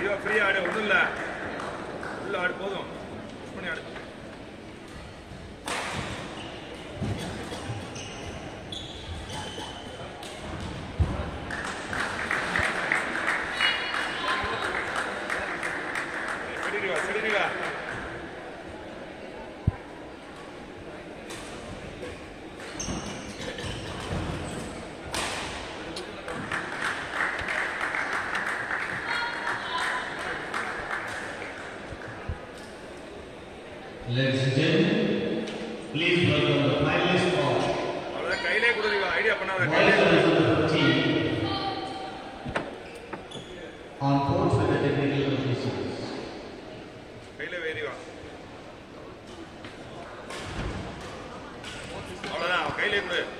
ஐயோ ஃப்ரீயா ஆடு ஒன்றும் இல்லை. உள்ள ஆடு போதும். பண்ணி ஆடு. Ladies and gentlemen, please welcome the finalist of the team on course with the technical அவன் கையிலே கொடு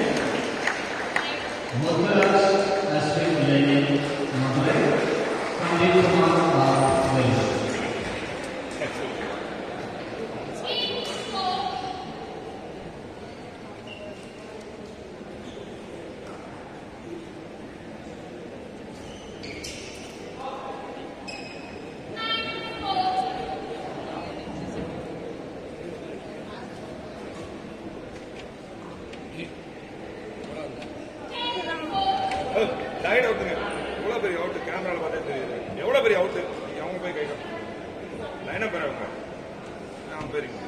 டைட் அவுட்டுங்க எவ்வளோ பெரிய அவுட்டு கேமராவில் பார்த்தே தெரியுது. எவ்வளோ பெரிய அவுட்டு அவங்க போய் கை லைனாக பேர் நான் போயிருக்கேன்